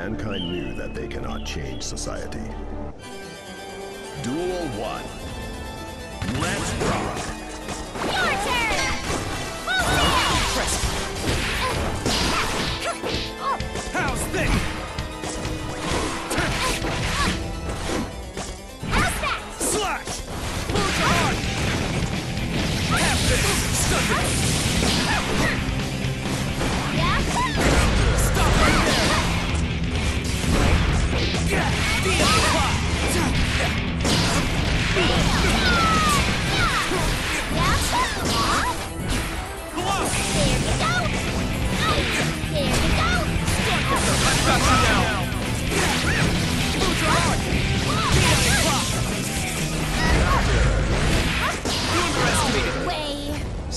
mankind knew that they cannot change society. Duel 1. Let's rock! Your turn!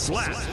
Slash.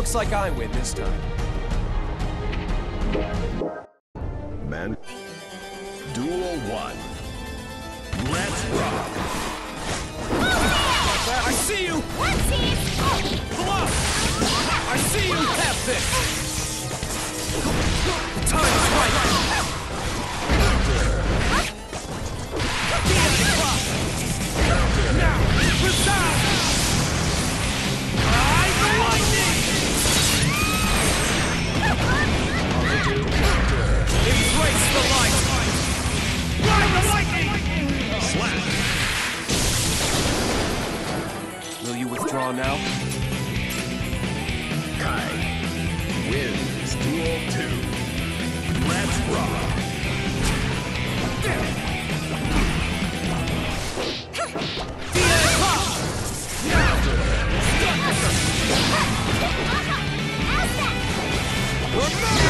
Looks like I win this time. Man. Duel 1. Let's rock! I see you! Oopsies! Pull up! I see you! Tap this! Time's right! on now. Ky wins Duel 2. Let's rock! Remember!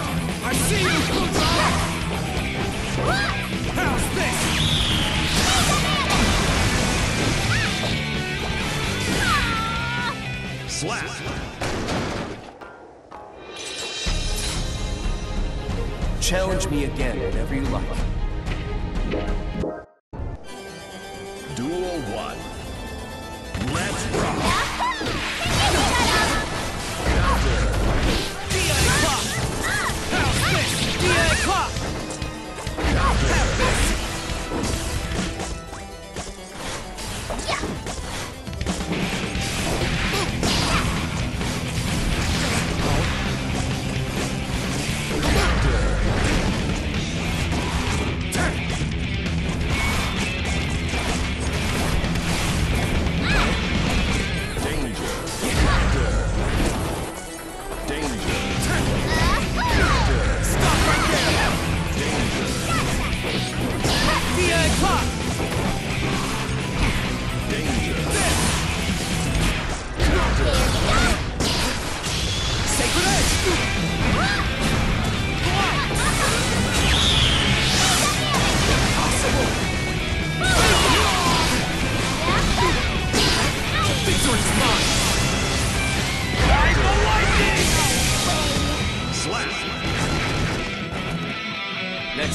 me again whenever you like.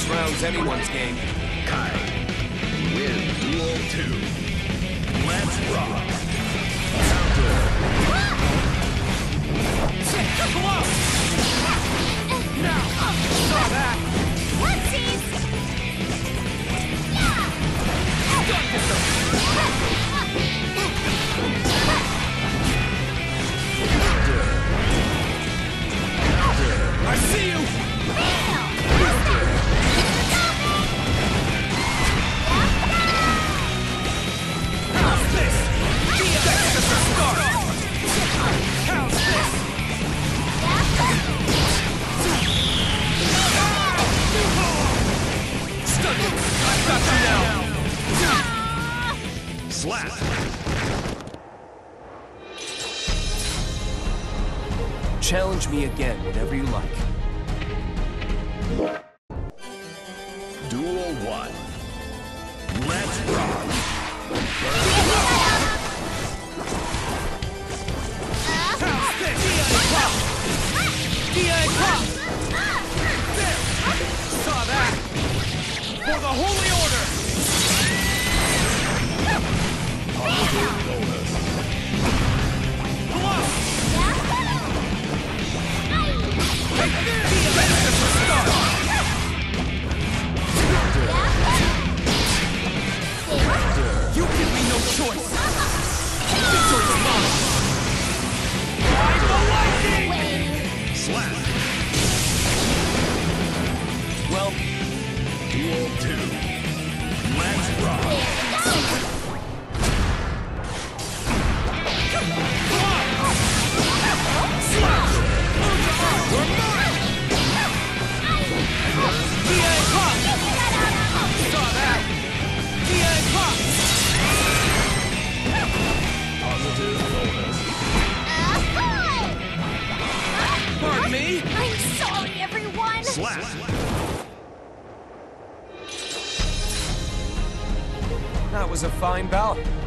Next round's anyone's game. Ky. Win Duel 2. Let's rock. Counter. Now! Saw that! Done this! I see you! Slap. Challenge me again whenever you like. Duel 1. Let's rock. DI pop! DI pop! There! Saw that! For the Holy Order! Choice! Was a fine bout.